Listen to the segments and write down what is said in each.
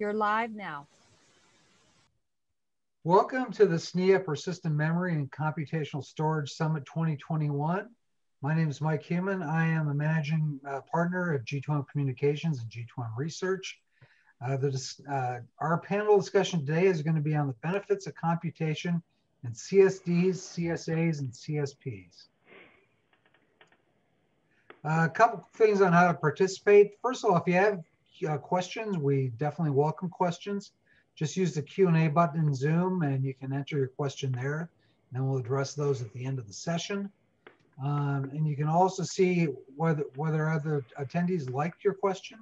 You're live now. Welcome to the SNIA Persistent Memory and Computational Storage Summit 2021. My name is Mike Heumann. I am a managing uh, partner of G2M Communications and G2M Research. Uh, the, uh, our panel discussion today is going to be on the benefits of computation in CSDs, CSAs, and CSPs. Uh, a couple things on how to participate. First of all, if you have uh, questions, we definitely welcome questions. Just use the Q&A button in Zoom and you can enter your question there. And then we'll address those at the end of the session. Um, and you can also see whether, whether other attendees liked your question.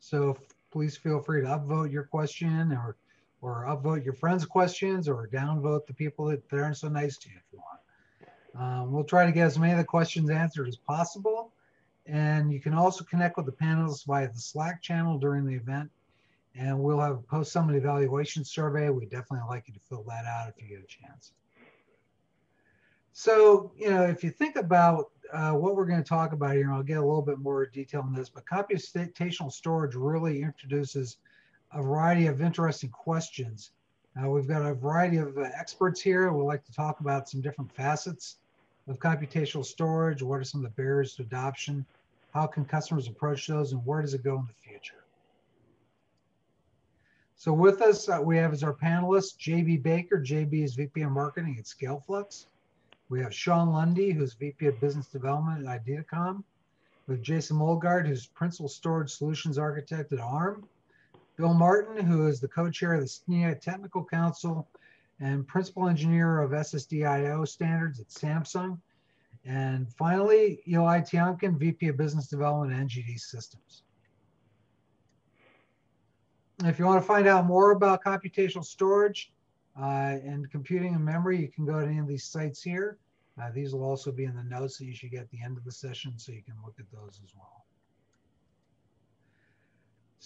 So please feel free to upvote your question or, or upvote your friends' questions or downvote the people that, that aren't so nice to you if you want. Um, we'll try to get as many of the questions answered as possible. And you can also connect with the panelists via the Slack channel during the event. And we'll have a post summit evaluation survey. We definitely like you to fill that out if you get a chance. So, you know, if you think about uh, what we're going to talk about here, I'll get a little bit more detail on this, but computational storage really introduces a variety of interesting questions. Uh, we've got a variety of uh, experts here. We'd like to talk about some different facets of computational storage. What are some of the barriers to adoption? How can customers approach those and where does it go in the future? So with us, uh, we have as our panelists, JB Baker. JB is VP of Marketing at ScaleFlux. We have Sean Lundy, who's VP of Business Development at Eideticom. We have Jason Molgaard, who's Principal Storage Solutions Architect at ARM. Bill Martin, who is the co-chair of the SNIA Technical Council and Principal Engineer of SSDIO standards at Samsung. And finally, Eli Tiomkin, VP of Business Development at NGD Systems. If you want to find out more about computational storage, uh, and computing and memory, you can go to any of these sites here. Uh, these will also be in the notes that you should get at the end of the session, so you can look at those as well.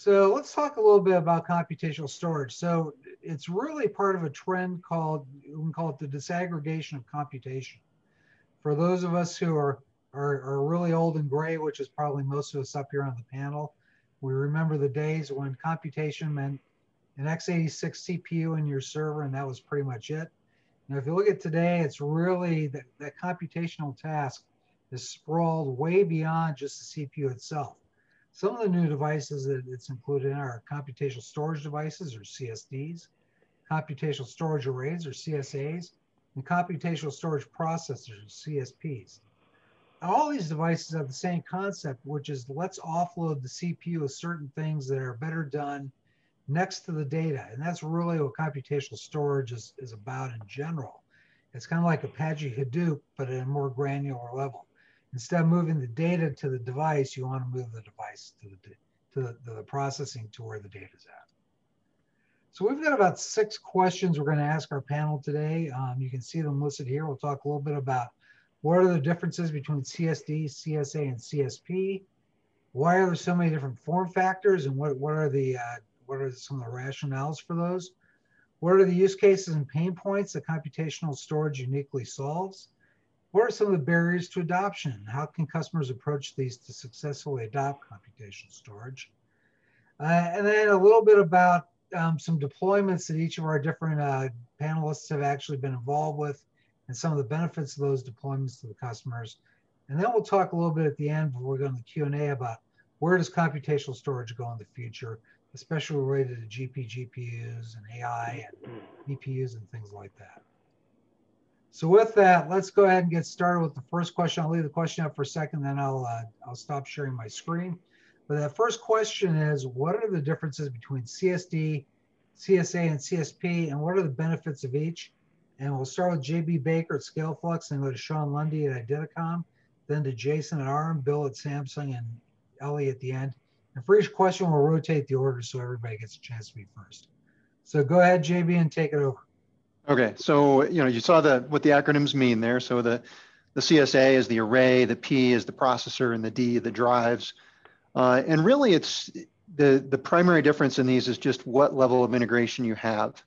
So let's talk a little bit about computational storage. So it's really part of a trend called, we can call it the disaggregation of computation. For those of us who are, are, are really old and gray, which is probably most of us up here on the panel, we remember the days when computation meant an x86 CPU in your server, and that was pretty much it. Now, if you look at today, it's really that, that computational task is sprawled way beyond just the CPU itself. Some of the new devices that it's included in are computational storage devices or CSDs, computational storage arrays or CSAs, and computational storage processors or CSPs. All these devices have the same concept, which is let's offload the CPU of certain things that are better done next to the data. And that's really what computational storage is, is about in general. It's kind of like Apache Hadoop, but at a more granular level. Instead of moving the data to the device, you want to move the device to the, to the, the processing to where the data is at. So we've got about six questions we're going to ask our panel today. Um, you can see them listed here. We'll talk a little bit about what are the differences between CSD, CSA, and CSP? Why are there so many different form factors and what, what are the uh, what are some of the rationales for those? What are the use cases and pain points that computational storage uniquely solves? What are some of the barriers to adoption? How can customers approach these to successfully adopt computational storage? Uh, and then a little bit about um, some deployments that each of our different uh, panelists have actually been involved with and some of the benefits of those deployments to the customers. And then we'll talk a little bit at the end before we go to the Q&A about where does computational storage go in the future? especially related to GP GPUs and AI and EPUs and things like that. So with that, let's go ahead and get started with the first question. I'll leave the question up for a second, then I'll, uh, I'll stop sharing my screen. But that first question is, what are the differences between CSD, CSA, and CSP, and what are the benefits of each? And we'll start with JB Baker at ScaleFlux, and go to Sean Lundy at Eideticom, then to Jason at ARM, Bill at Samsung, and Eli at the end. And for each question, we'll rotate the order so everybody gets a chance to be first. So go ahead, JB, and take it over. Okay, so you know you saw the what the acronyms mean there. So the the CSA is the array, the P is the processor, and the D the drives. Uh, and really, it's the the primary difference in these is just what level of integration you have.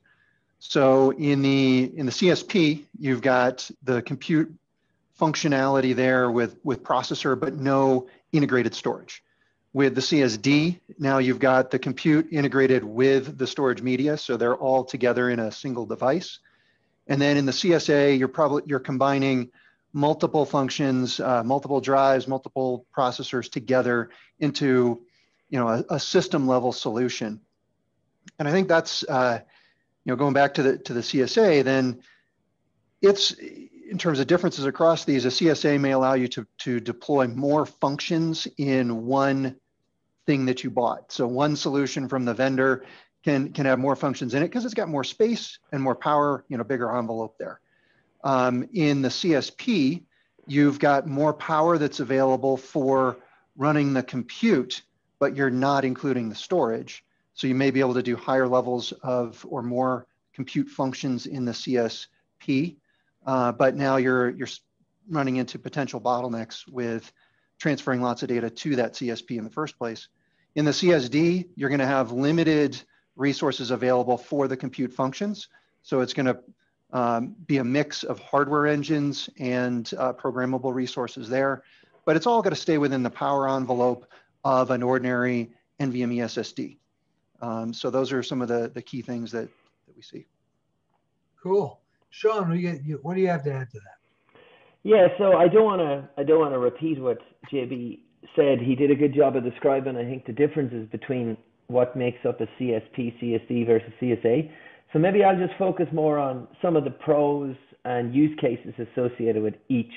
So in the in the CSP, you've got the compute functionality there with with processor, but no integrated storage. With the CSD, now you've got the compute integrated with the storage media, so they're all together in a single device. And then in the CSA, you're probably you're combining multiple functions, uh, multiple drives, multiple processors together into you know a, a system level solution. And I think that's uh, you know going back to the to the CSA, then it's in terms of differences across these, a CSA may allow you to, to deploy more functions in one thing that you bought. So one solution from the vendor can, can have more functions in it because it's got more space and more power, you know, bigger envelope there. Um, in the CSP, you've got more power that's available for running the compute, but you're not including the storage. So you may be able to do higher levels of or more compute functions in the CSP, uh, but now you're you're running into potential bottlenecks with transferring lots of data to that CSP in the first place. In the CSD, you're going to have limited resources available for the compute functions. So it's going to um, be a mix of hardware engines and uh, programmable resources there, but it's all going to stay within the power envelope of an ordinary NVMe SSD. Um, so those are some of the, the key things that, that we see. Cool. Sean, what do, you, what do you have to add to that? Yeah, so I don't want to I don't want to repeat what JB said. He did a good job of describing I think the differences between what makes up a CSP, CSD versus CSA. So maybe I'll just focus more on some of the pros and use cases associated with each.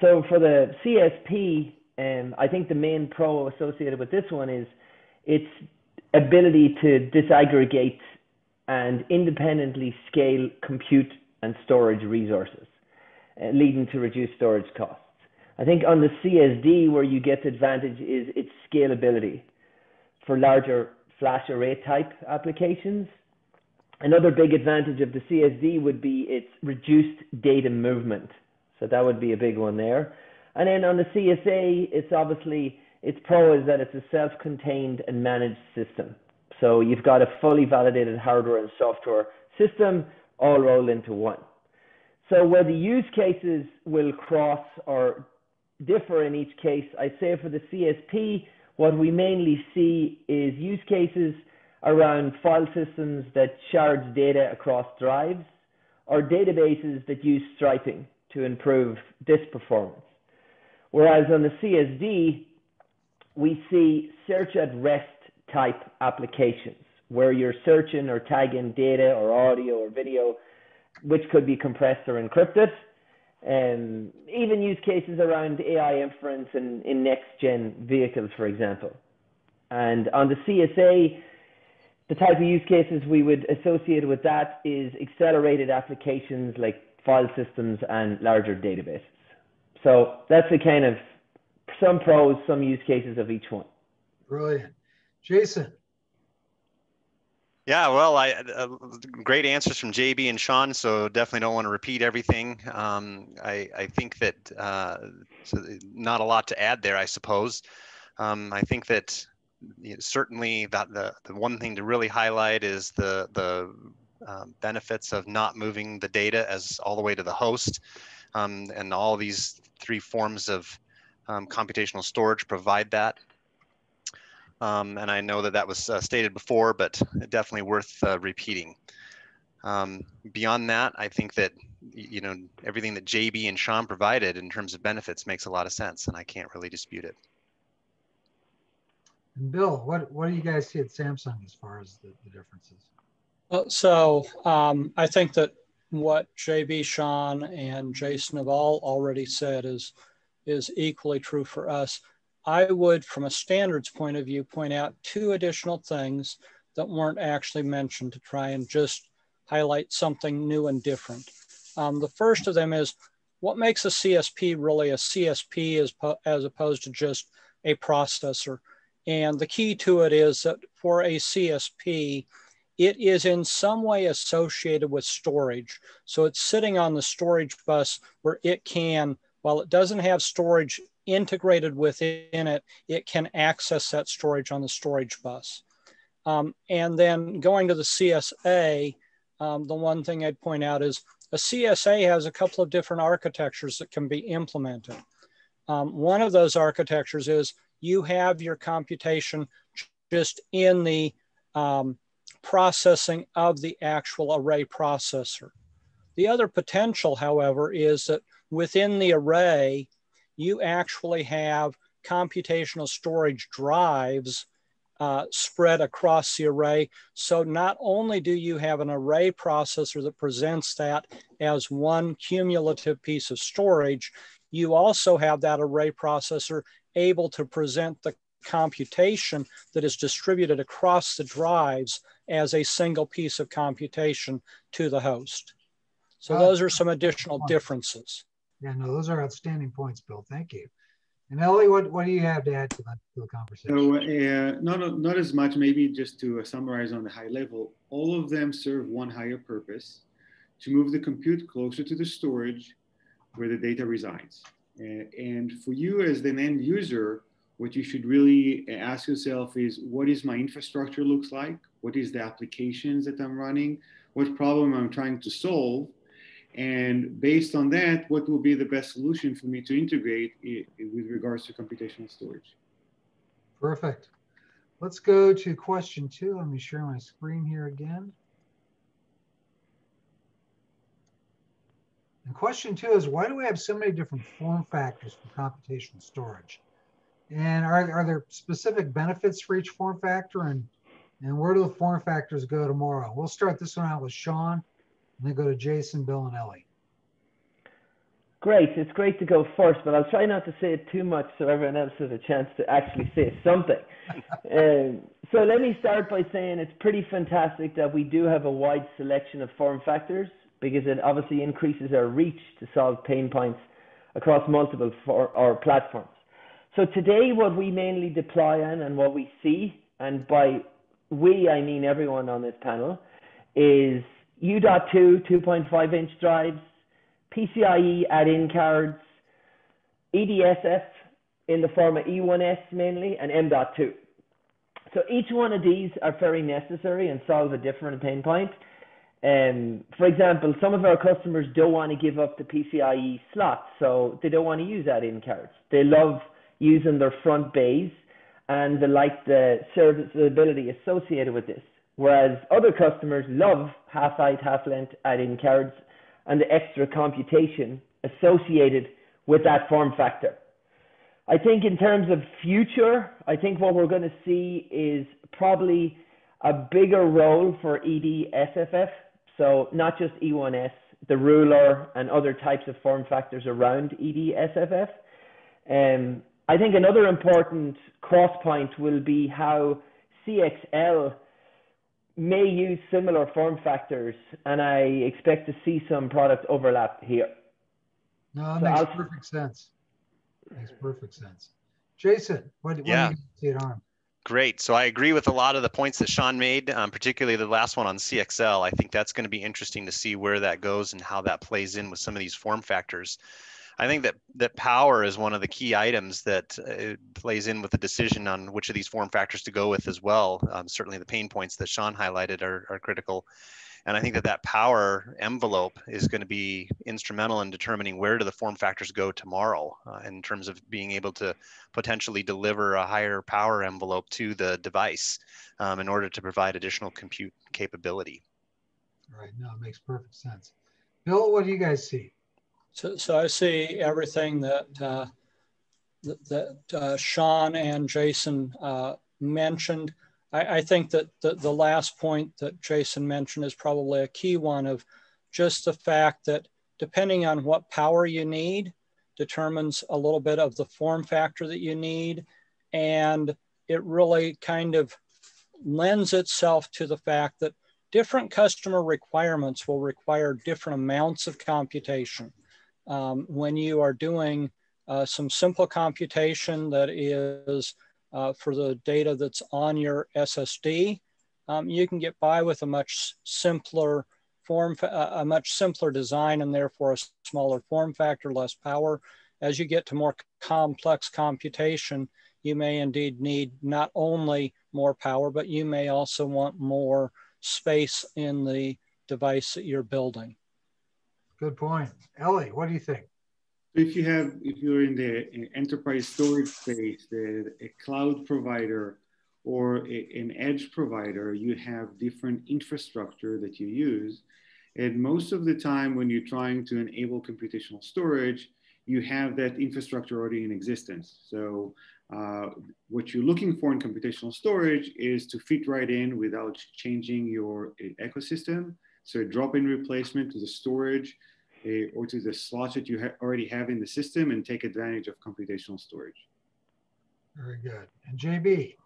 So for the CSP, um, I think the main pro associated with this one is its ability to disaggregate and independently scale compute and storage resources, uh, leading to reduced storage costs. I think on the CSD, where you get the advantage is its scalability for larger flash array type applications. Another big advantage of the CSD would be its reduced data movement. So that would be a big one there. And then on the CSA, it's obviously its pro is that it's a self-contained and managed system. So you've got a fully validated hardware and software system all rolled into one. So where the use cases will cross or differ in each case, I'd say for the CSP, what we mainly see is use cases around file systems that shards data across drives or databases that use striping to improve disk performance. Whereas on the CSD, we see search at rest type applications where you're searching or tagging data or audio or video, which could be compressed or encrypted. Um, even use cases around AI inference in, in next gen vehicles, for example. And on the CSA, the type of use cases we would associate with that is accelerated applications like file systems and larger databases. So that's the kind of some pros, some use cases of each one. Brilliant. Jason. Yeah, well, I uh, great answers from JB and Sean. So definitely don't want to repeat everything. Um, I I think that uh, not a lot to add there. I suppose. Um, I think that you know, certainly that the the one thing to really highlight is the the um, benefits of not moving the data as all the way to the host, um, and all these three forms of um, computational storage provide that. Um, and I know that that was uh, stated before, but definitely worth uh, repeating. Um, beyond that, I think that you know everything that JB and Sean provided in terms of benefits makes a lot of sense, and I can't really dispute it. And Bill, what what do you guys see at Samsung as far as the, the differences? Well, so um, I think that what JB, Sean, and Jason have all already said is is equally true for us. I would, from a standards point of view, point out two additional things that weren't actually mentioned to try and just highlight something new and different. Um, the first of them is what makes a CSP really a CSP as, as opposed to just a processor. And the key to it is that for a CSP, it is in some way associated with storage. So it's sitting on the storage bus where it can, while it doesn't have storage integrated within it, it can access that storage on the storage bus. Um, and then going to the CSA, um, the one thing I'd point out is a CSA has a couple of different architectures that can be implemented. Um, one of those architectures is you have your computation just in the um, processing of the actual array processor. The other potential, however, is that within the array, you actually have computational storage drives uh, spread across the array. So not only do you have an array processor that presents that as one cumulative piece of storage, you also have that array processor able to present the computation that is distributed across the drives as a single piece of computation to the host. So those are some additional differences. Yeah, no, those are outstanding points, Bill. Thank you. And Eli, what, what do you have to add to, the conversation? So, uh, not, not as much, maybe just to uh, summarize on the high level, all of them serve one higher purpose to move the compute closer to the storage where the data resides. Uh, and for you as an end user, what you should really ask yourself is what is my infrastructure looks like? What is the applications that I'm running? What problem I'm trying to solve? And based on that, what will be the best solution for me to integrate with regards to computational storage? Perfect. Let's go to question two. Let me share my screen here again. And question two is why do we have so many different form factors for computational storage? And are, are there specific benefits for each form factor? And, and where do the form factors go tomorrow? We'll start this one out with Sean and then go to Jason, Bill, and Eli. Great. It's great to go first, but I'll try not to say it too much so everyone else has a chance to actually say something. um, so let me start by saying it's pretty fantastic that we do have a wide selection of form factors because it obviously increases our reach to solve pain points across multiple for our platforms. So today, what we mainly deploy on and what we see, and by we I mean everyone on this panel, is U.2 2.5 inch drives, PCIe add-in cards, EDSFF in the form of E1S mainly, and M.2. So each one of these are very necessary and solve a different pain point. Um, for example, some of our customers don't want to give up the PCIe slot, so they don't want to use add-in cards. They love using their front bays and they like the serviceability associated with this. Whereas other customers love half height, half length add-in cards and the extra computation associated with that form factor. I think in terms of future, I think what we're going to see is probably a bigger role for EDSFF. So not just E1S, the ruler and other types of form factors around EDSFF. Um, I think another important cross point will be how CXL may use similar form factors, and I expect to see some product overlap here. No, that so makes I'll, perfect sense. Makes perfect sense. Jason, what, what yeah. do you see at ARM? Great. So I agree with a lot of the points that Sean made, um, particularly the last one on CXL. I think that's going to be interesting to see where that goes and how that plays in with some of these form factors. I think that that power is one of the key items that uh, plays in with the decision on which of these form factors to go with as well. Um, certainly, the pain points that Sean highlighted are, are critical, and I think that that power envelope is going to be instrumental in determining where do the form factors go tomorrow uh, in terms of being able to potentially deliver a higher power envelope to the device um, in order to provide additional compute capability. Right. No, it makes perfect sense. Bill, what do you guys see? So, so I see everything that uh, that, uh, Sean and Jason uh, mentioned. I, I, think that the, the last point that Jason mentioned is probably a key one of just the fact that depending on what power you need determines a little bit of the form factor that you need. And it really kind of lends itself to the fact that different customer requirements will require different amounts of computation um, when you are doing uh, some simple computation that is uh, for the data that's on your SSD, um, you can get by with a much simpler form, a much simpler design and therefore a smaller form factor, less power. As you get to more complex computation, you may indeed need not only more power, but you may also want more space in the device that you're building. Good point. Eli, what do you think? if you have, if you're in the enterprise storage space, the, a cloud provider or a, an edge provider, you have different infrastructure that you use. And most of the time when you're trying to enable computational storage, you have that infrastructure already in existence. So uh, what you're looking for in computational storage is to fit right in without changing your uh, ecosystem. So a drop-in replacement to the storage uh, or to the slots that you ha already have in the system and take advantage of computational storage. Very good. And JB?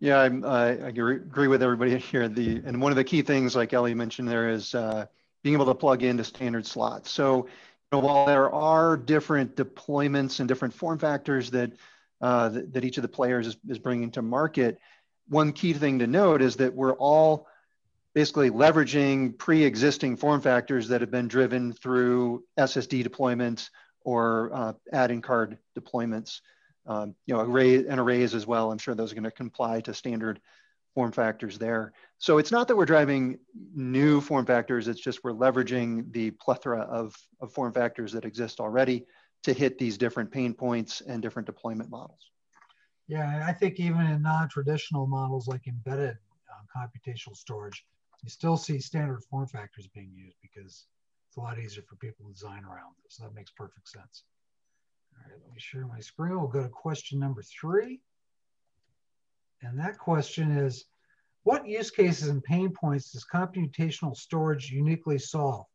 Yeah, I'm, I, I agree with everybody here. The and one of the key things, like Eli mentioned, there is uh, being able to plug into standard slots. So, you know, while there are different deployments and different form factors that uh, that, that, each of the players is, is bringing to market, one key thing to note is that we're all basically leveraging pre-existing form factors that have been driven through SSD deployments or uh, add-in card deployments um, you know, array and arrays as well. I'm sure those are going to comply to standard form factors there. So it's not that we're driving new form factors, it's just we're leveraging the plethora of, of form factors that exist already to hit these different pain points and different deployment models. Yeah, I think even in non-traditional models like embedded uh, computational storage, you still see standard form factors being used because it's a lot easier for people to design around them. So that makes perfect sense. All right, let me share my screen. We'll go to question number three. And that question is, what use cases and pain points does computational storage uniquely solve?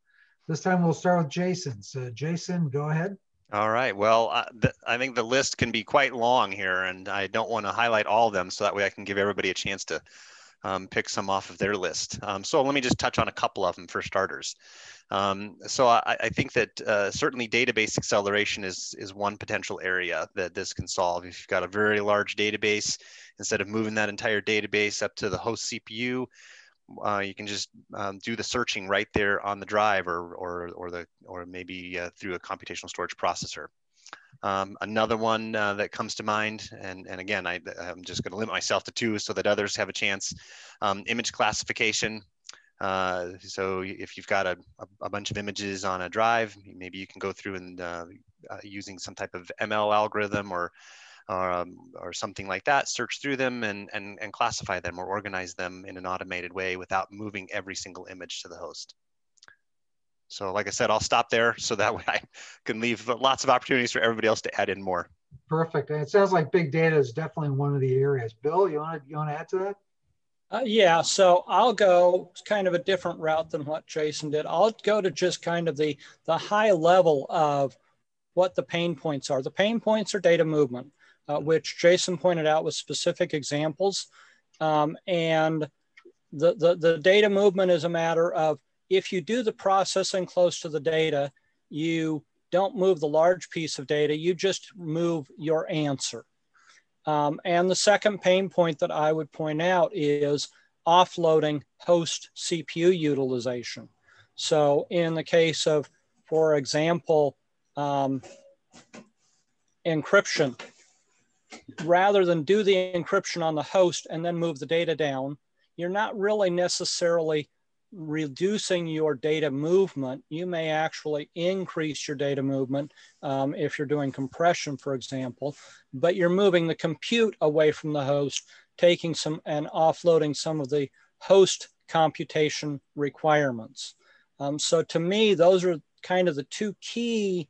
This time we'll start with Jason. So Jason, go ahead. All right. Well, uh, I think the list can be quite long here, and I don't want to highlight all of them, so that way I can give everybody a chance to um, pick some off of their list. Um, so let me just touch on a couple of them for starters. Um, so I, I, think that uh, certainly database acceleration is, is one potential area that this can solve. If you've got a very large database, instead of moving that entire database up to the host CPU, uh, you can just um, do the searching right there on the drive or, or, or, the, or maybe uh, through a computational storage processor. Um, another one uh, that comes to mind, and, and again, I, am just going to limit myself to two so that others have a chance. Um, image classification. Uh, so if you've got a, a, bunch of images on a drive, maybe you can go through and uh, uh using some type of ML algorithm or or, um, or something like that, search through them and, and, and classify them or organize them in an automated way without moving every single image to the host. So like I said, I'll stop there so that way I can leave lots of opportunities for everybody else to add in more. Perfect. And it sounds like big data is definitely one of the areas. Bill, you want to you want to add to that? Uh, yeah, so I'll go kind of a different route than what Jason did. I'll go to just kind of the, the high level of what the pain points are. The pain points are data movement, uh, which Jason pointed out with specific examples. Um, and the, the, the data movement is a matter of if you do the processing close to the data, you don't move the large piece of data, you just move your answer. Um, and the second pain point that I would point out is offloading host CPU utilization. So in the case of, for example, um, encryption, rather than do the encryption on the host and then move the data down, you're not really necessarily reducing your data movement, you may actually increase your data movement um, if you're doing compression, for example, but you're moving the compute away from the host, taking some and offloading some of the host computation requirements. Um, so to me, those are kind of the two key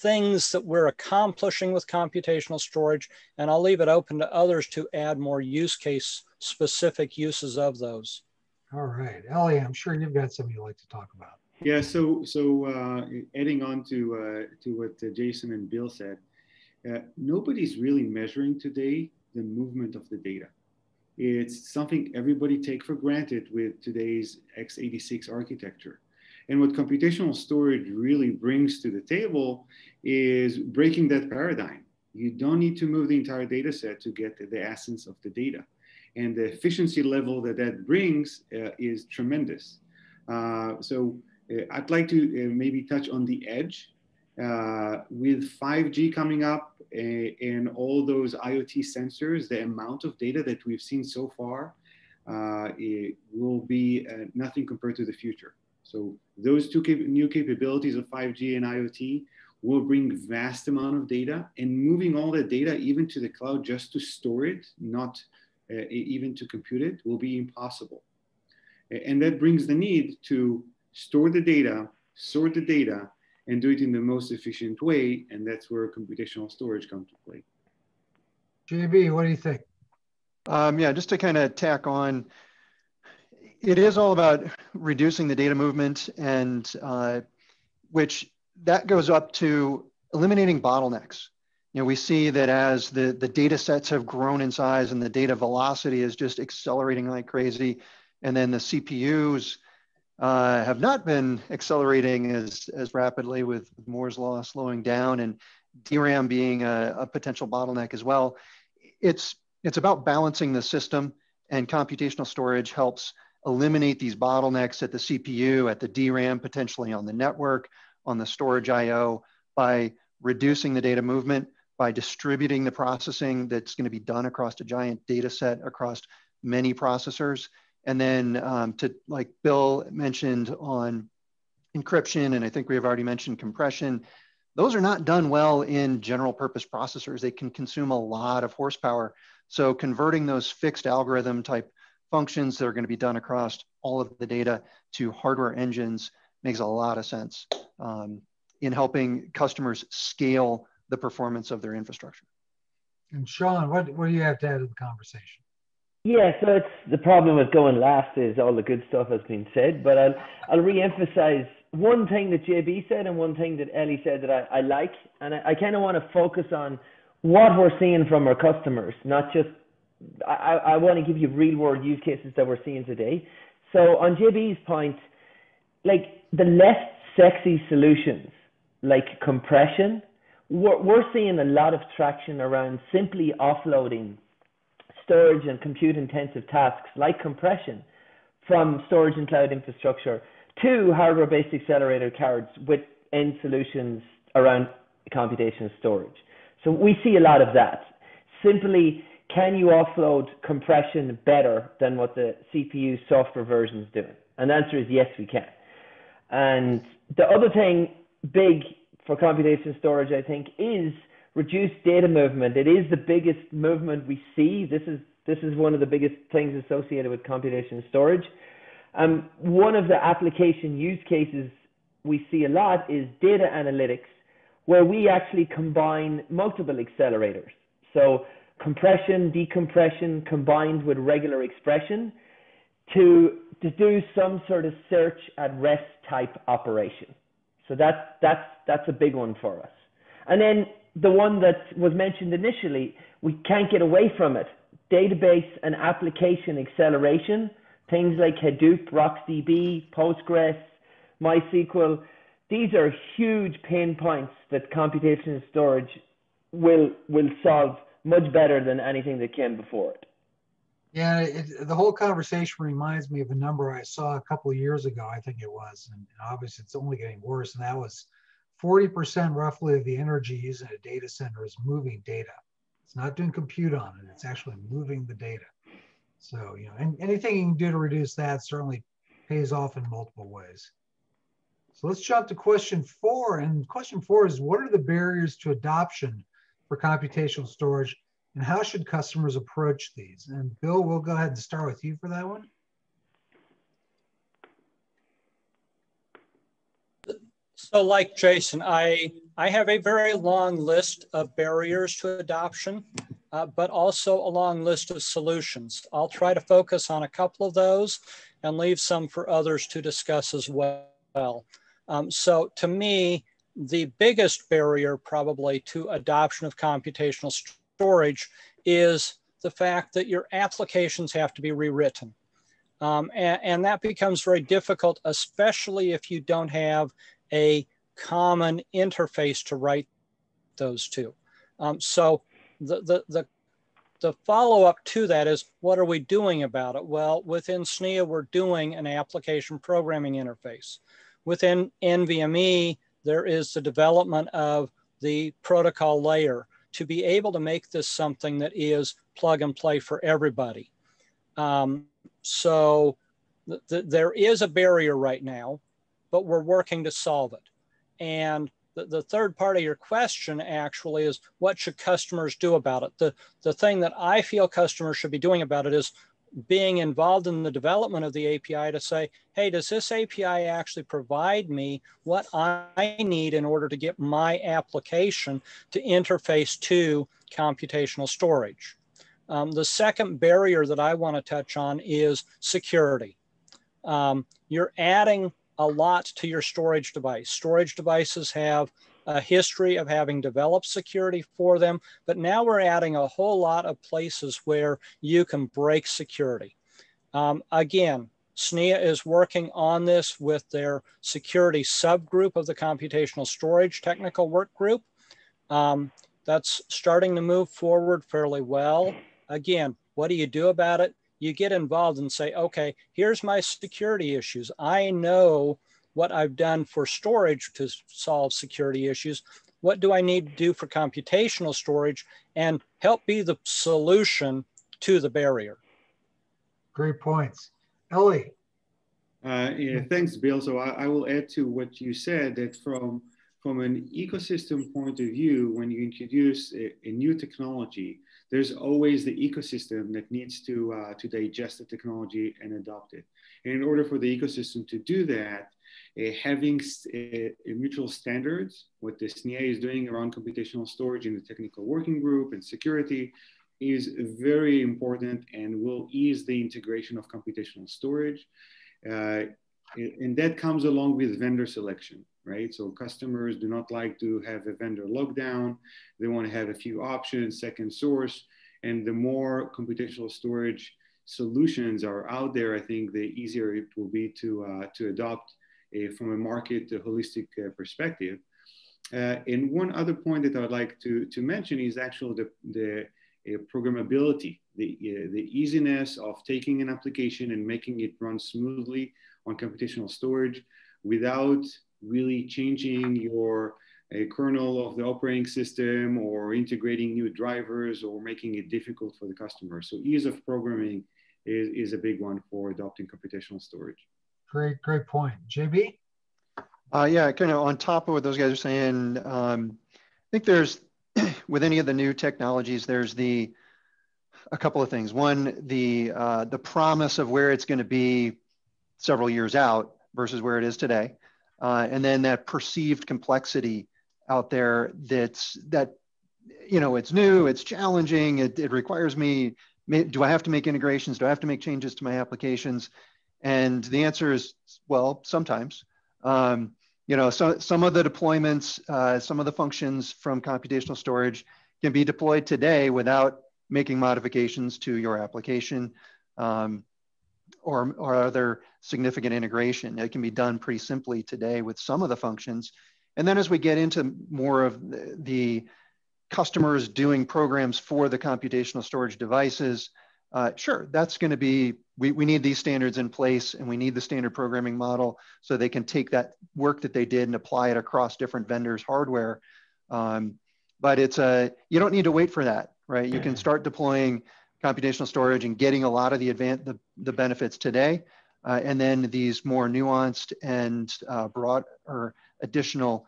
things that we're accomplishing with computational storage, and I'll leave it open to others to add more use case specific uses of those. All right, Eli, I'm sure you've got something you'd like to talk about. Yeah, so so uh, adding on to uh, to what uh, Jason and Bill said, uh, nobody's really measuring today the movement of the data. It's something everybody take for granted with today's x86 architecture. And what computational storage really brings to the table is breaking that paradigm. You don't need to move the entire data set to get the essence of the data and the efficiency level that that brings uh, is tremendous. Uh, so uh, I'd like to uh, maybe touch on the edge. Uh, with 5G coming up and all those IoT sensors, the amount of data that we've seen so far will be nothing compared to the future. So those two cap new capabilities of 5G and IoT will bring vast amount of data and moving all that data even to the cloud just to store it, not uh, even to compute it, will be impossible. And that brings the need to store the data, sort the data, and do it in the most efficient way. And that's where computational storage comes to play. JB, what do you think? Um, yeah, just to kind of tack on, it is all about reducing the data movement and uh, which that goes up to eliminating bottlenecks. Know, we see that as the, the data sets have grown in size and the data velocity is just accelerating like crazy, and then the CPUs uh, have not been accelerating as, as rapidly with Moore's law slowing down and DRAM being a, a potential bottleneck as well. It's, it's about balancing the system and computational storage helps eliminate these bottlenecks at the CPU, at the DRAM, potentially on the network, on the storage IO by reducing the data movement, by distributing the processing that's going to be done across a giant data set across many processors. And then um, to like Bill mentioned on encryption, and I think we have already mentioned compression, those are not done well in general purpose processors. They can consume a lot of horsepower. So converting those fixed algorithm type functions that are going to be done across all of the data to hardware engines makes a lot of sense um, in helping customers scale the performance of their infrastructure. And Sean, what, what do you have to add to the conversation? Yeah, so it's the problem with going last is all the good stuff has been said, but I'll I'll re-emphasize one thing that JB said and one thing that Ellie said that I, I like, and I, I kind of want to focus on what we're seeing from our customers, not just I, I want to give you real world use cases that we're seeing today. So on JB's point, like the less sexy solutions like compression, we're, we're seeing a lot of traction around simply offloading storage and compute intensive tasks like compression from storage and cloud infrastructure to hardware based accelerator cards with end solutions around computation storage. So we see a lot of that. Simply can you offload compression better than what the CPU software version is doing? And the answer is yes, we can. And the other thing big for computation storage, I think, is reduced data movement. It is the biggest movement we see. This is this is one of the biggest things associated with computation storage. Um, one of the application use cases we see a lot is data analytics, where we actually combine multiple accelerators. So compression, decompression combined with regular expression to, to do some sort of search at rest type operation. So that's, that's, that's a big one for us. And then the one that was mentioned initially, we can't get away from it. Database and application acceleration, things like Hadoop, RocksDB, Postgres, MySQL, these are huge pain points that computation storage will, will solve much better than anything that came before it. Yeah, it, the whole conversation reminds me of a number I saw a couple of years ago, I think it was, and obviously it's only getting worse. And that was 40% roughly of the energy used in a data center is moving data. It's not doing compute on it, it's actually moving the data. So, you know, and anything you can do to reduce that certainly pays off in multiple ways. So let's jump to question four. And question four is what are the barriers to adoption for computational storage and how should customers approach these? And Bill, we'll go ahead and start with you for that one. So like Jason, I, I have a very long list of barriers to adoption, uh, but also a long list of solutions. I'll try to focus on a couple of those and leave some for others to discuss as well. Um, so to me, the biggest barrier probably to adoption of computational storage is the fact that your applications have to be rewritten. Um, and, and, that becomes very difficult, especially if you don't have a common interface to write those to. Um, so the, the, the, the follow-up to that is what are we doing about it? Well, within SNIA, we're doing an application programming interface. Within NVMe, there is the development of the protocol layer to be able to make this something that is plug and play for everybody. Um, so th there is a barrier right now, but we're working to solve it. And the, the third part of your question actually is what should customers do about it? The, the thing that I feel customers should be doing about it is being involved in the development of the API to say, hey, does this API actually provide me what I need in order to get my application to interface to computational storage? Um, the second barrier that I want to touch on is security. Um, you're adding a lot to your storage device. Storage devices have a history of having developed security for them, but now we're adding a whole lot of places where you can break security. Um, again, SNIA is working on this with their security subgroup of the computational storage technical work group. Um, that's starting to move forward fairly well. Again, what do you do about it? You get involved and say, okay, here's my security issues. I know what I've done for storage to solve security issues. What do I need to do for computational storage and help be the solution to the barrier? Great points. Eli. Uh, yeah, thanks, Bill. So I, I, will add to what you said that from, from an ecosystem point of view, when you introduce a, a new technology, there's always the ecosystem that needs to, uh, to digest the technology and adopt it. And in order for the ecosystem to do that, uh, having a mutual standards, what the SNIA is doing around computational storage in the technical working group and security is very important and will ease the integration of computational storage. Uh, and that comes along with vendor selection, right? So customers do not like to have a vendor lockdown. They want to have a few options, second source. And the more computational storage solutions are out there, I think the easier it will be to, uh, to adopt a, from a market a holistic uh, perspective. Uh, and one other point that I would like to, to mention is actually the, the uh, programmability, the, the easiness of taking an application and making it run smoothly on computational storage without really changing your kernel of the operating system or integrating new drivers or making it difficult for the customer. So ease of programming is, is a big one for adopting computational storage. Great, great point. JB? Uh, yeah, kind of on top of what those guys are saying, um, I think there's, with any of the new technologies, there's the, a couple of things. One, the, uh, the promise of where it's going to be several years out versus where it is today. Uh, and then that perceived complexity out there that's, that, you know, it's new, it's challenging, it, it requires me, do I have to make integrations? Do I have to make changes to my applications? And the answer is, well, sometimes. Um, you know, so, some of the deployments, uh, some of the functions from computational storage can be deployed today without making modifications to your application um, or, or other significant integration. It can be done pretty simply today with some of the functions. And then as we get into more of the, the customers doing programs for the computational storage devices, uh, sure, that's going to be, we, we need these standards in place and we need the standard programming model so they can take that work that they did and apply it across different vendors' hardware. Um, but it's a, you don't need to wait for that, right? You can start deploying computational storage and getting a lot of the, advan- the, the benefits today. Uh, and then these more nuanced and uh, broad or additional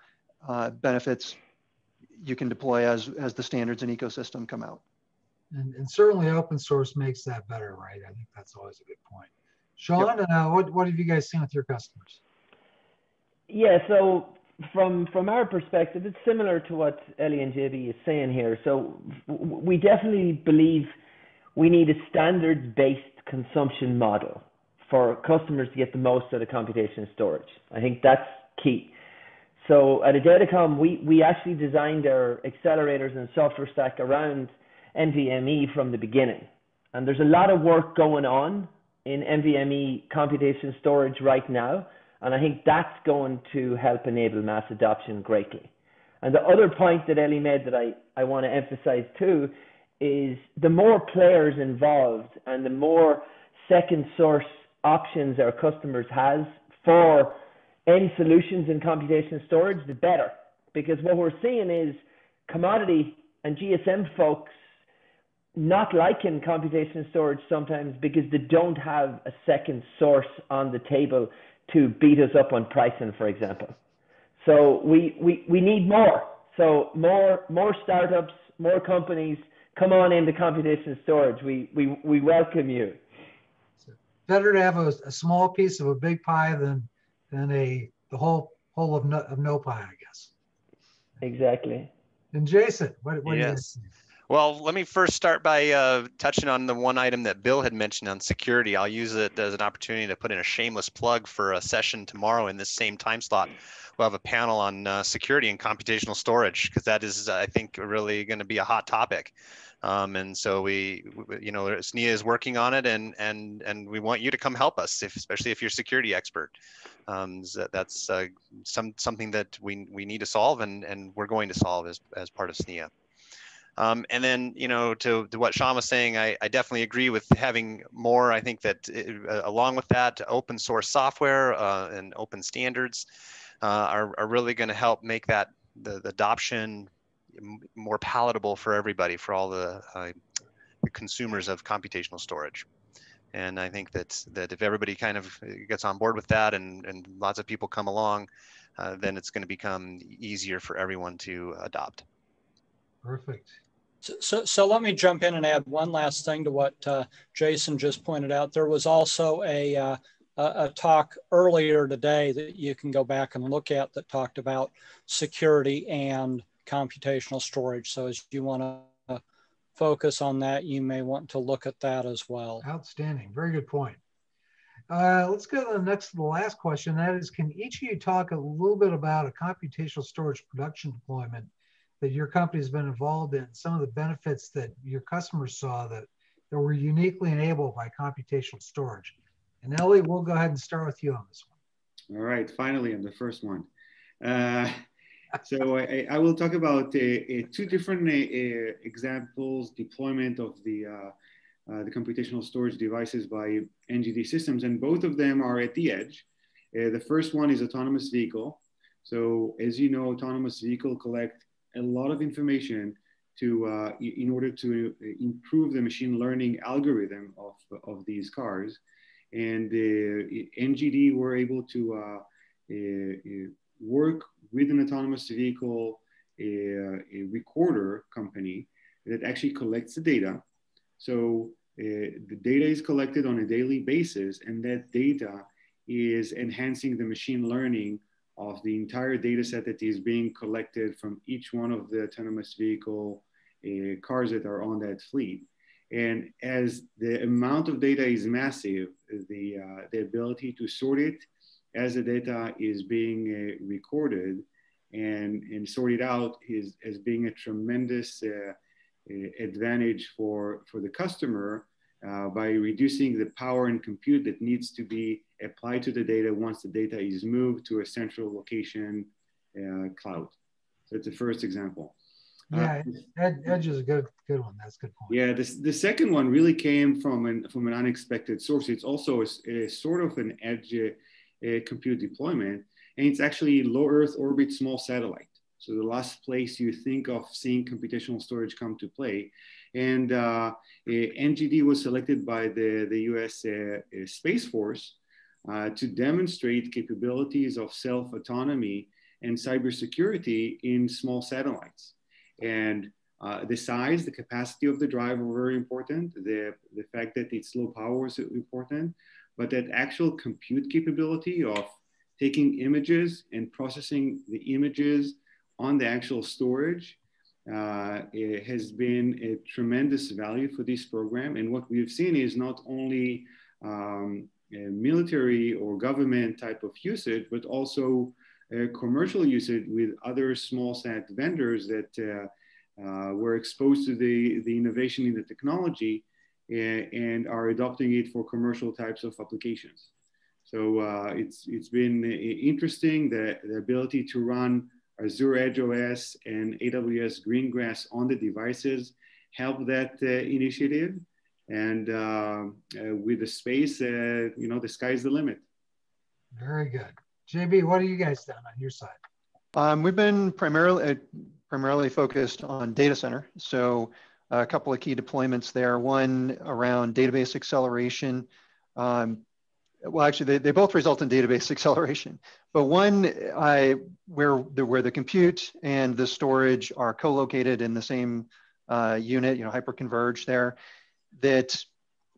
uh, benefits you can deploy as, as the standards and ecosystem come out. And, and certainly open source makes that better, right? I think that's always a good point. Sean, yep. uh, what, what have you guys seen with your customers? Yeah, so from from our perspective, it's similar to what Eli and JB is saying here. So we definitely believe we need a standards-based consumption model for customers to get the most out of computation storage. I think that's key. So at Eideticom, we, we actually designed our accelerators and software stack around NVMe from the beginning. And there's a lot of work going on in NVMe computation storage right now. And I think that's going to help enable mass adoption greatly. And the other point that Eli made that I, I want to emphasize too is the more players involved and the more second source options our customers has for end solutions in computation storage, the better. Because what we're seeing is commodity and GSM folks not liking computation storage sometimes because they don't have a second source on the table to beat us up on pricing, for example. So we, we, we need more. So more more startups, more companies, come on into computation storage. We we, we welcome you. better to have a, a small piece of a big pie than than a the whole whole of no, of no pie, I guess. Exactly. And Jason, what, what yes. Well, let me first start by uh, touching on the one item that Bill had mentioned on security. I'll use it as an opportunity to put in a shameless plug for a session tomorrow in this same time slot. We'll have a panel on uh, security and computational storage because that is, I think, really going to be a hot topic. Um, and so we, you know, SNIA is working on it, and and and we want you to come help us, if, especially if you're a security expert. Um, that's uh, some something that we we need to solve, and and we're going to solve as as part of SNIA. Um, and then, you know, to, to what Sean was saying, I, I, definitely agree with having more. I think that it, uh, along with that, open source software uh, and open standards uh, are, are really going to help make that the, the, adoption more palatable for everybody, for all the, uh, the consumers of computational storage. And I think that that if everybody kind of gets on board with that, and and lots of people come along, uh, then it's going to become easier for everyone to adopt. Perfect. So, so, so, let me jump in and add one last thing to what uh, Jason just pointed out. There was also a, uh, a, talk earlier today that you can go back and look at that talked about security and computational storage. So as you want to focus on that, you may want to look at that as well. Outstanding. Very good point. Uh, let's go to the next, the last question. That is, can each of you talk a little bit about a computational storage production deployment that your company has been involved in, some of the benefits that your customers saw that, that were uniquely enabled by computational storage. And Eli, we'll go ahead and start with you on this one. All right, finally on the first one. Uh, so I, I, will talk about uh, uh, two different uh, examples, deployment of the, uh, uh, the computational storage devices by NGD systems, and both of them are at the edge. the first one is autonomous vehicle. So as you know, autonomous vehicle collect a lot of information to uh, in order to improve the machine learning algorithm of, of these cars. And uh, NGD were able to uh, uh, work with an autonomous vehicle a, a, recorder company that actually collects the data. So uh, the data is collected on a daily basis, and that data is enhancing the machine learning of the entire data set that is being collected from each one of the autonomous vehicle uh, cars that are on that fleet. And as the amount of data is massive, the, uh, the ability to sort it as the data is being uh, recorded and, and sorted out is as being a tremendous uh, advantage for, for the customer uh, by reducing the power and compute that needs to be applied to the data once the data is moved to a central location uh, cloud. So it's the first example. Yeah, uh, Edge is a good good one. That's a good point. Yeah, this, the second one really came from an from an unexpected source. It's also a, a sort of an edge uh, compute deployment, and it's actually low Earth orbit small satellite. So the last place you think of seeing computational storage come to play. And uh, NGD was selected by the, the US uh, uh, Space Force uh, to demonstrate capabilities of self-autonomy and cybersecurity in small satellites. And uh, the size, the capacity of the drive were very important. The, the fact that it's low power is important, but that actual compute capability of taking images and processing the images on the actual storage uh, it has been a tremendous value for this program. And what we've seen is not only um, military or government type of usage, but also commercial usage with other small sat vendors that uh, uh, were exposed to the, the innovation in the technology and, and, are adopting it for commercial types of applications. So uh, it's, it's been interesting, the, the ability to run Azure Edge OS and AWS Greengrass on the devices help that uh, initiative. And uh, uh, with the space, uh, you know, the sky's the limit. Very good. JB, what are you guys done on your side? Um, we've been primarily primarily focused on data center. So a couple of key deployments there. One around database acceleration. Um, well, actually, they, they both result in database acceleration. But one, I, where, the, where the compute and the storage are co-located in the same uh, unit, you know, hyperconverged there, that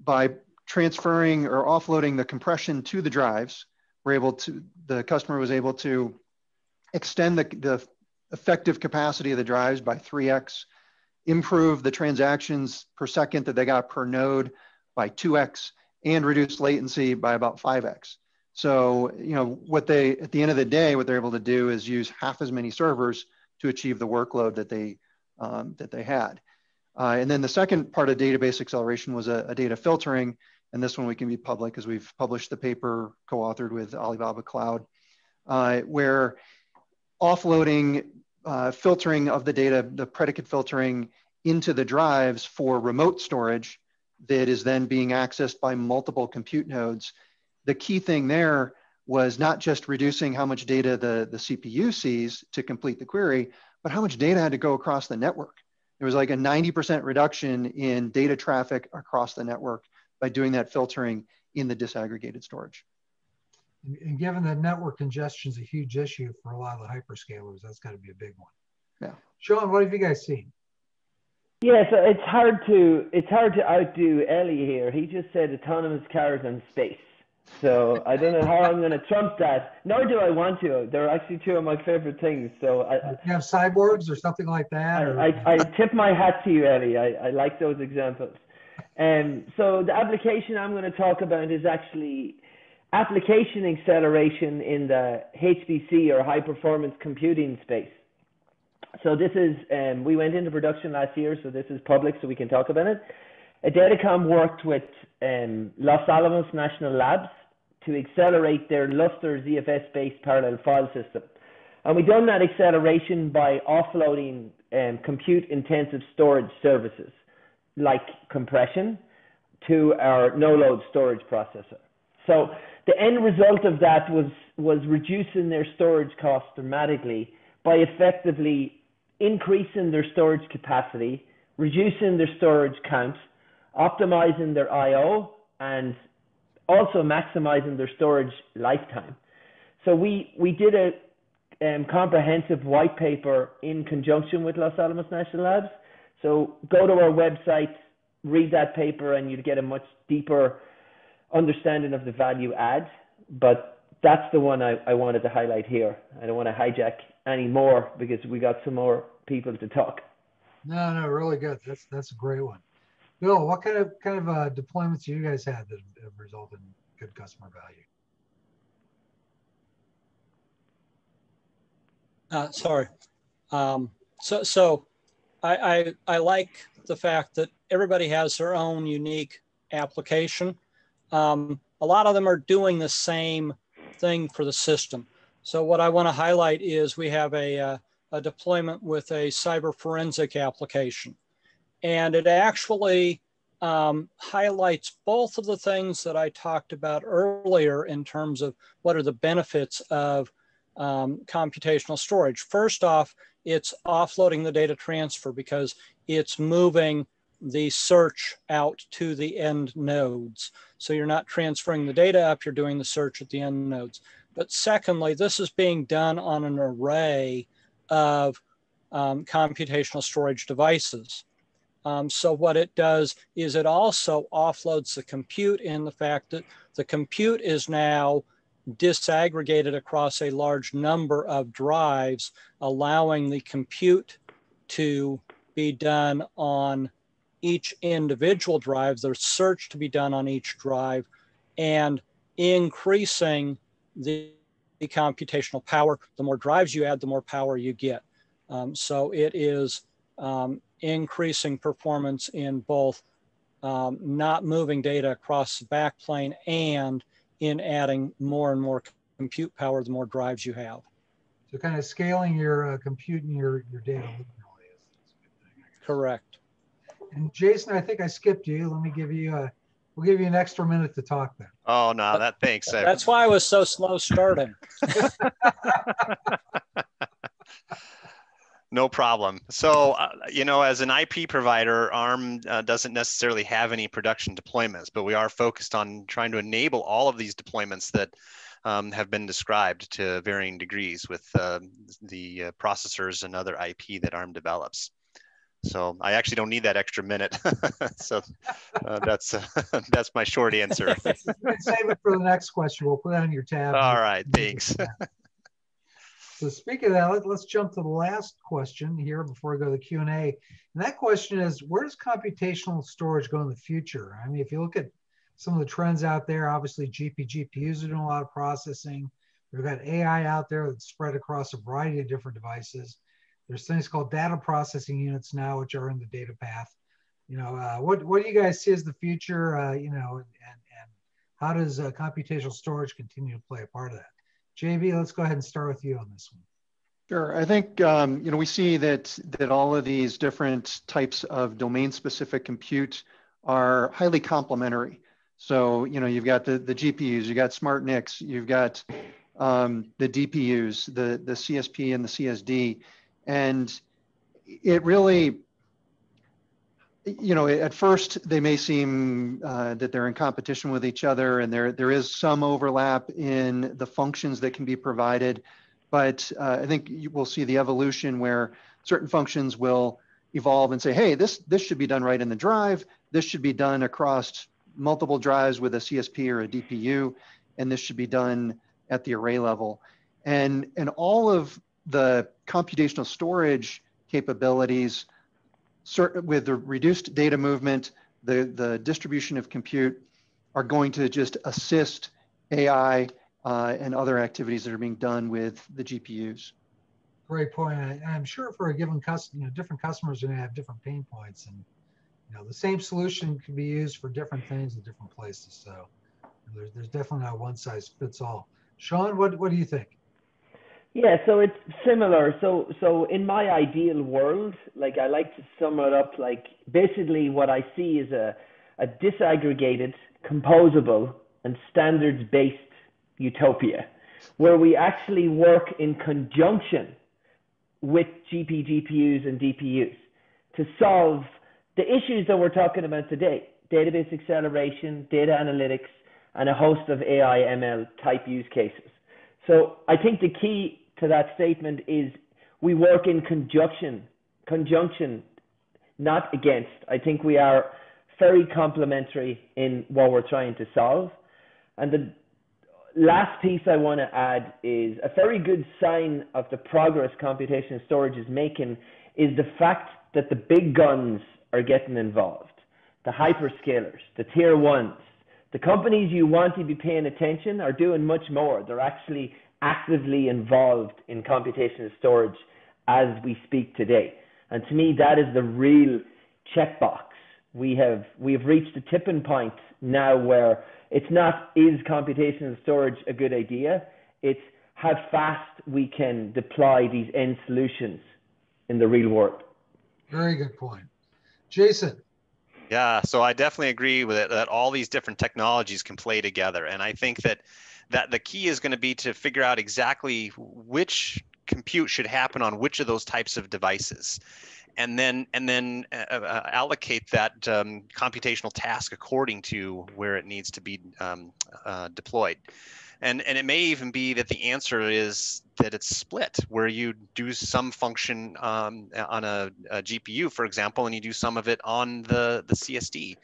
by transferring or offloading the compression to the drives, we're able to, the customer was able to extend the, the effective capacity of the drives by 3x, improve the transactions per second that they got per node by 2x, and reduce latency by about 5x. So, you know, what they, at the end of the day, what they're able to do is use half as many servers to achieve the workload that they, um, that they had. Uh, and then the second part of database acceleration was a, a, data filtering. And this one we can be public because we've published the paper co-authored with Alibaba Cloud, uh, where offloading, uh, filtering of the data, the predicate filtering into the drives for remote storage that is then being accessed by multiple compute nodes. The key thing there was not just reducing how much data the, the CPU sees to complete the query, but how much data had to go across the network. There was like a 90% reduction in data traffic across the network by doing that filtering in the disaggregated storage. And given that network congestion is a huge issue for a lot of the hyperscalers, that's got to be a big one. Yeah. Sean, what have you guys seen? Yeah, so it's hard to it's hard to outdo Eli here. He just said autonomous cars and space. So I don't know how I'm going to trump that. Nor do I want to. They're actually two of my favorite things. So I you have cyborgs or something like that. I, I, I, tip my hat to you, Eli. I, I like those examples. And um, so the application I'm going to talk about is actually application acceleration in the HPC or high performance computing space. So this is, um, we went into production last year, so this is public, so we can talk about it. Eideticom worked with um, Los Alamos National Labs to accelerate their Lustre ZFS-based parallel file system. And we done that acceleration by offloading um, compute-intensive storage services like compression to our NoLoad storage processor. So the end result of that was was reducing their storage costs dramatically by effectively increasing their storage capacity, reducing their storage count, optimizing their I/O, and also maximizing their storage lifetime. So we we did a um, comprehensive white paper in conjunction with Los Alamos National Labs. So go to our website, read that paper, and you'd get a much deeper understanding of the value add. But that's the one I, I wanted to highlight here. I don't want to hijack any more because we got some more people to talk. No, no, really good. That's that's a great one. Bill, what kind of kind of uh, deployments do you guys have that have resulted in good customer value? Uh, sorry. Um, so so I, I I like the fact that everybody has their own unique application. Um, a lot of them are doing the same thing for the system. So what I want to highlight is we have a, uh, a deployment with a cyber forensic application. And it actually um, highlights both of the things that I talked about earlier in terms of what are the benefits of um, computational storage. First off, it's offloading the data transfer because it's moving the search out to the end nodes. So you're not transferring the data up, you're doing the search at the end nodes. But secondly, this is being done on an array of um, computational storage devices. Um, so what it does is it also offloads the compute in the fact that the compute is now disaggregated across a large number of drives, allowing the compute to be done on each individual drive, the search to be done on each drive, and increasing the, the computational power. The more drives you add, the more power you get. Um, so it is um, increasing performance in both um, not moving data across the backplane and in adding more and more compute power the more drives you have. So kind of scaling your uh, compute and your, your data. Correct. And Jason, I think I skipped you. Let me give you a, we'll give you an extra minute to talk then. Oh no, that thanks. That's why I was so slow starting. No problem. So, uh, you know, as an IP provider, ARM uh, doesn't necessarily have any production deployments, but we are focused on trying to enable all of these deployments that um, have been described to varying degrees with uh, the uh, processors and other IP that ARM develops. So I actually don't need that extra minute. so uh, that's that's my short answer. Save it for the next question. We'll put it on your tab. All right, thanks. So speaking of that, let, us jump to the last question here before we go to the Q&A. And that question is, where does computational storage go in the future? I mean, if you look at some of the trends out there, obviously GP, GPUs are doing a lot of processing. We've got AI out there that's spread across a variety of different devices. There's things called data processing units now, which are in the data path. You know, uh, what, what do you guys see as the future, uh, you know, and, and how does uh, computational storage continue to play a part of that? JB, let's go ahead and start with you on this one. Sure. I think um, you know we see that that all of these different types of domain-specific compute are highly complementary. So you know you've got the the GPUs, you've got smart NICs, you've got um, the DPUs, the the CSP and the CSD, and it really you know, at first they may seem uh, that they're in competition with each other, and there there is some overlap in the functions that can be provided. But uh, I think you will see the evolution where certain functions will evolve and say, "Hey, this this should be done right in the drive. This should be done across multiple drives with a CSP or a DPU, and this should be done at the array level." And and all of the computational storage capabilities with the reduced data movement, the, the distribution of compute are going to just assist AI uh, and other activities that are being done with the GPUs. Great point. I, I'm sure for a given customer, you know, different customers are going to have different pain points, and you know, the same solution can be used for different things in different places. So there's, there's definitely not one size fits all. Sean, what, what do you think? Yeah, so it's similar. So so in my ideal world, like I like to sum it up like basically what I see is a a disaggregated, composable, and standards based utopia where we actually work in conjunction with GP, GPUs, and DPUs to solve the issues that we're talking about today database acceleration, data analytics, and a host of AI ML type use cases. So I think the key to that statement is we work in conjunction, conjunction, not against. I think we are very complementary in what we're trying to solve. And the last piece I want to add is a very good sign of the progress computation storage is making is the fact that the big guns are getting involved. The hyperscalers, the tier ones, the companies you want to be paying attention are doing much more. They're actually actively involved in computational storage as we speak today. And to me, that is the real checkbox. We have we have reached a tipping point now where it's not is computational storage a good idea. It's how fast we can deploy these end solutions in the real world. Very good point, Jason. Yeah, so I definitely agree with it that all these different technologies can play together, and I think that that the key is going to be to figure out exactly which compute should happen on which of those types of devices. And then and then uh, uh, allocate that um, computational task according to where it needs to be um, uh, deployed. And and it may even be that the answer is that it's split where you do some function um, on a, a, gpu for example and you do some of it on the the csd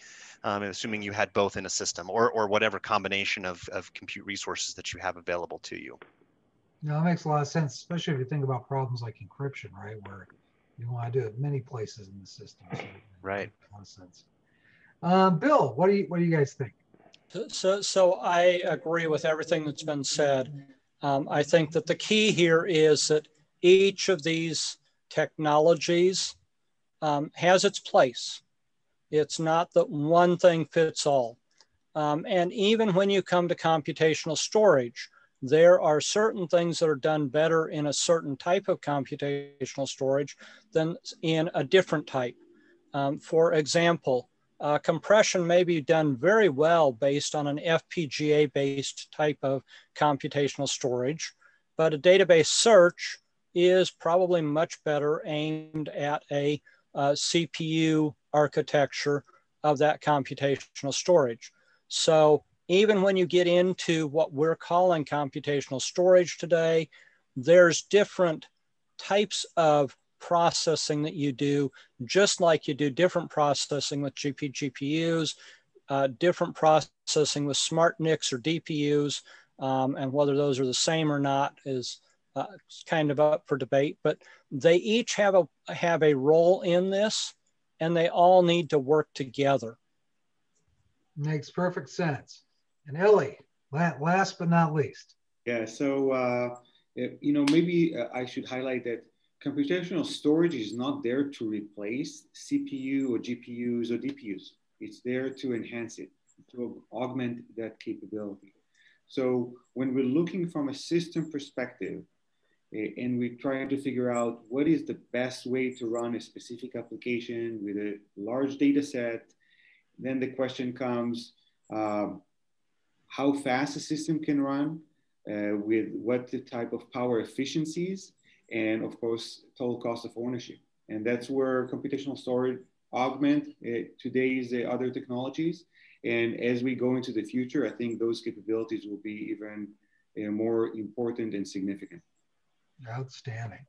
um, assuming you had both in a system or, or whatever combination of, of compute resources that you have available to you. No, that makes a lot of sense, especially if you think about problems like encryption, right? Where you want to do it many places in the system. So right. A lot of sense. Um, Bill, what do you what do you guys think? So, so I agree with everything that's been said. Um, I think that the key here is that each of these technologies um, has its place. It's not that one thing fits all. Um, and even when you come to computational storage, there are certain things that are done better in a certain type of computational storage than in a different type. Um, for example, uh, compression may be done very well based on an FPGA based type of computational storage, but a database search is probably much better aimed at a uh, CPU architecture of that computational storage. So even when you get into what we're calling computational storage today, there's different types of processing that you do, just like you do different processing with GP GPUs, uh, different processing with smart NICs or DPUs, um, and whether those are the same or not is uh, kind of up for debate. But they each have a have a role in this, and they all need to work together. Makes perfect sense. And Eli, last but not least. Yeah, so, uh, you know, maybe uh, I should highlight that computational storage is not there to replace CPU or GPUs or DPUs. It's there to enhance it, to augment that capability. So when we're looking from a system perspective, and we try to figure out what is the best way to run a specific application with a large data set, then the question comes, um, how fast a system can run, uh, with what the type of power efficiencies, and of course, total cost of ownership. And that's where computational storage augment uh, today's uh, other technologies. And as we go into the future, I think those capabilities will be even more important and significant. Outstanding.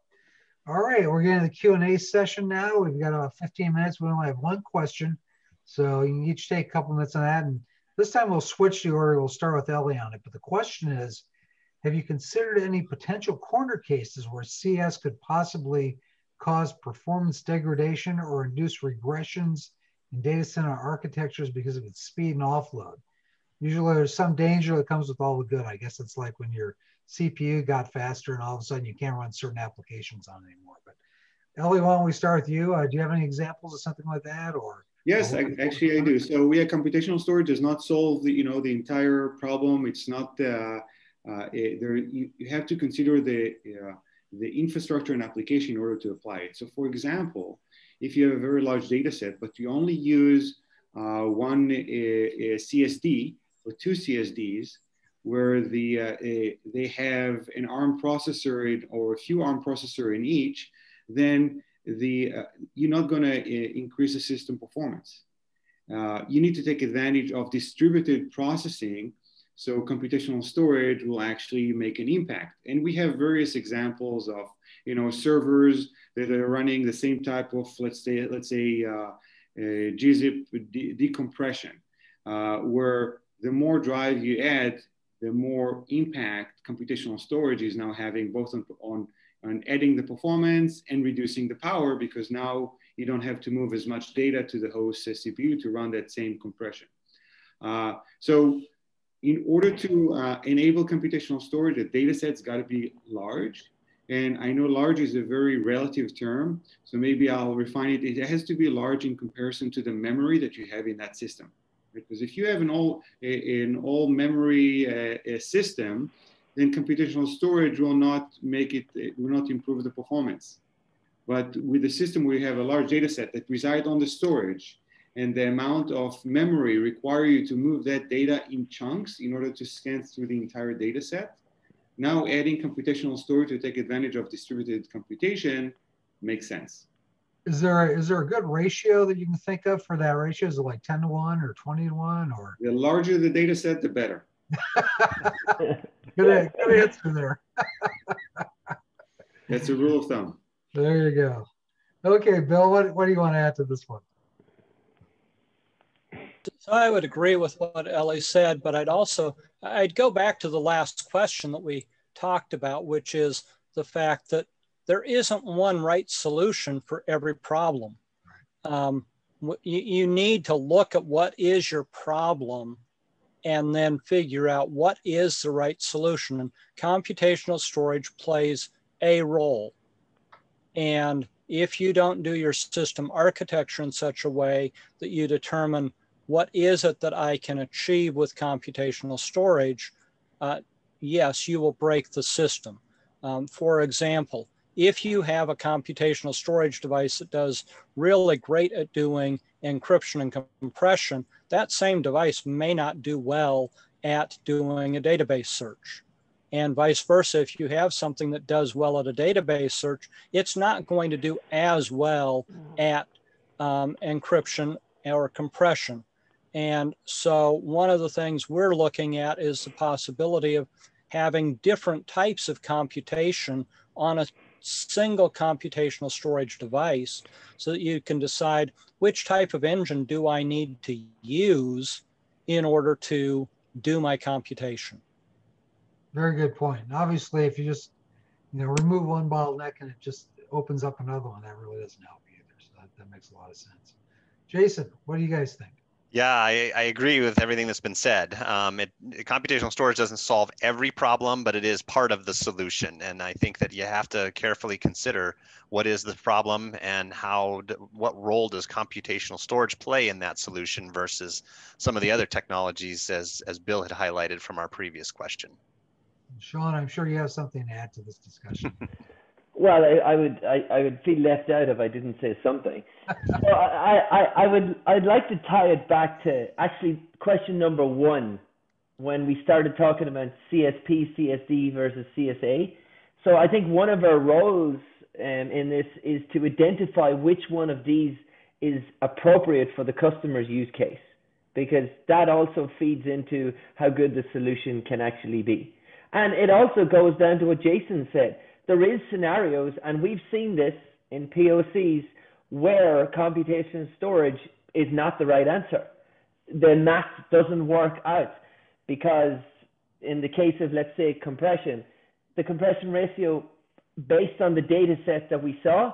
All right, we're getting to the Q&A session now. We've got about 15 minutes. We only have one question. So you can each take a couple minutes on that. And this time we'll switch the order. We'll start with Eli on it. But the question is, have you considered any potential corner cases where CS could possibly cause performance degradation or induce regressions in data center architectures because of its speed and offload? Usually there's some danger that comes with all the good. I guess it's like when your CPU got faster and all of a sudden you can't run certain applications on it anymore. But Eli, why don't we start with you? Uh, do you have any examples of something like that or? Yes, I, actually I do. So we have computational storage does not solve the, you know, the entire problem. It's not, uh, uh, it, there, you, you, have to consider the, uh, the infrastructure and application in order to apply it. So for example, if you have a very large data set, but you only use uh, one CSD or two CSDs, where the, uh, they have an ARM processor in, or a few ARM processor in each, then the, uh, you're not going to uh, increase the system performance. Uh, you need to take advantage of distributed processing so computational storage will actually make an impact. And we have various examples of, you know, servers that are running the same type of, let's say, let's say, uh, gzip de decompression, uh, where the more drive you add, the more impact computational storage is now having both on, on, on adding the performance and reducing the power because now you don't have to move as much data to the host CPU to run that same compression. Uh, so in order to uh, enable computational storage, the data set's got to be large. And I know large is a very relative term, so maybe I'll refine it. It has to be large in comparison to the memory that you have in that system. Because if you have an all, an all memory uh, system, then computational storage will not make it, it will not improve the performance. But with the system where you have a large data set that reside on the storage, and the amount of memory require you to move that data in chunks in order to scan through the entire data set. Now adding computational storage to take advantage of distributed computation makes sense. Is there a, is there a good ratio that you can think of for that ratio? Is it like 10 to 1 or 20 to 1 or? The larger the data set, the better. good, good answer there. That's a rule of thumb. There you go. Okay, Bill, what, what do you want to add to this one? So I would agree with what Eli said, but I'd also I'd go back to the last question that we talked about, which is the fact that there isn't one right solution for every problem. Um, you, you need to look at what is your problem and then figure out what is the right solution. And computational storage plays a role. And if you don't do your system architecture in such a way that you determine what is it that I can achieve with computational storage? Uh, yes, you will break the system. Um, for example, if you have a computational storage device that does really great at doing encryption and compression, that same device may not do well at doing a database search. And vice versa, if you have something that does well at a database search, it's not going to do as well at um, encryption or compression. And so one of the things we're looking at is the possibility of having different types of computation on a single computational storage device so that you can decide which type of engine do I need to use in order to do my computation. Very good point. Obviously, if you just, you know, remove one bottleneck and it just opens up another one, that really doesn't help either. So that, that makes a lot of sense. Jason, what do you guys think? Yeah, I, I agree with everything that's been said. Um, it, computational storage doesn't solve every problem, but it is part of the solution. And I think that you have to carefully consider what is the problem and how, what role does computational storage play in that solution versus some of the other technologies as, as Bill had highlighted from our previous question. Sean, I'm sure you have something to add to this discussion. Well, I, I would I, I would feel left out if I didn't say something. so I, I, I would I'd like to tie it back to actually question number one when we started talking about CSP, CSD versus CSA. So I think one of our roles um, in this is to identify which one of these is appropriate for the customer's use case, because that also feeds into how good the solution can actually be. And it also goes down to what Jason said there is scenarios, and we've seen this in POCs where computation storage is not the right answer. The math doesn't work out because in the case of let's say compression, the compression ratio based on the data set that we saw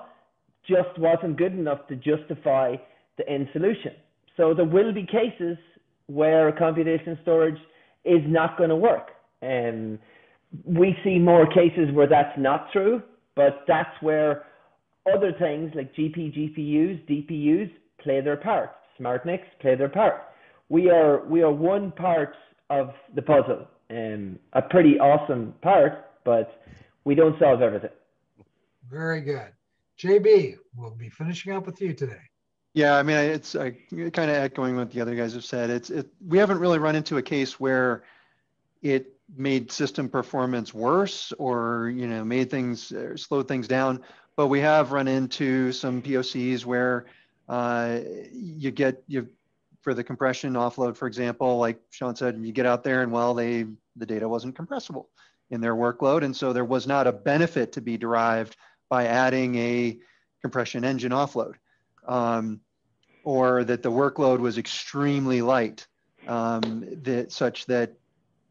just wasn't good enough to justify the end solution. So there will be cases where computation storage is not going to work. Um, we see more cases where that's not true, but that's where other things like GP, GPUs, DPUs play their part. SmartNICs play their part. We are we are one part of the puzzle, um, a pretty awesome part, but we don't solve everything. Very good. JB, we'll be finishing up with you today. Yeah, I mean, it's uh, kind of echoing what the other guys have said. It's it, we haven't really run into a case where it made system performance worse or you know made things uh, slowed things down. But we have run into some pocs where uh, you get you for the compression offload for example like sean said you get out there and well they the data wasn't compressible in their workload. And so there was not a benefit to be derived by adding a compression engine offload um, or that the workload was extremely light um, that such that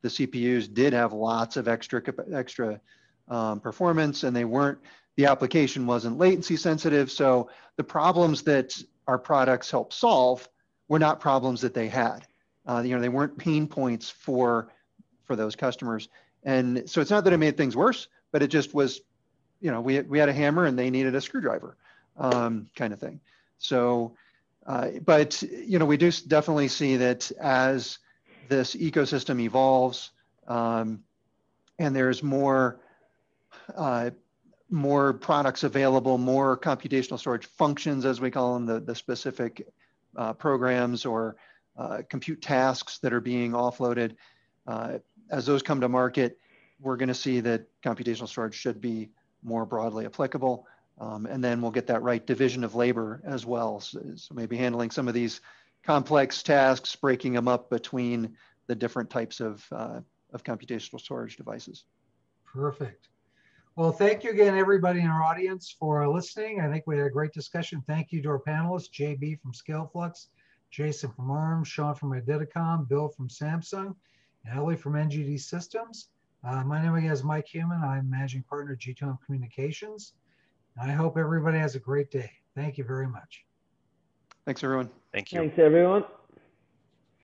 the CPUs did have lots of extra extra um, performance, and they weren't. The application wasn't latency sensitive, so the problems that our products help solve were not problems that they had. Uh, you know, they weren't pain points for for those customers, and so it's not that it made things worse, but it just was, you know, we we had a hammer and they needed a screwdriver, um, kind of thing. So, uh, but you know, we do definitely see that as this ecosystem evolves um, and there's more uh, more products available, more computational storage functions, as we call them, the, the specific uh, programs or uh, compute tasks that are being offloaded. Uh, as those come to market, we're going to see that computational storage should be more broadly applicable. Um, and then we'll get that right division of labor as well. So, so maybe handling some of these complex tasks, breaking them up between the different types of, uh, of computational storage devices. Perfect. Well, thank you again, everybody in our audience for listening. I think we had a great discussion. Thank you to our panelists, JB from ScaleFlux, Jason from ARM, Sean from Eideticom, Bill from Samsung, and Eli from NGD Systems. Uh, my name again is Mike Heumann. I'm managing partner at G2M Communications. I hope everybody has a great day. Thank you very much. Thanks, everyone. Thank you. Thanks, everyone.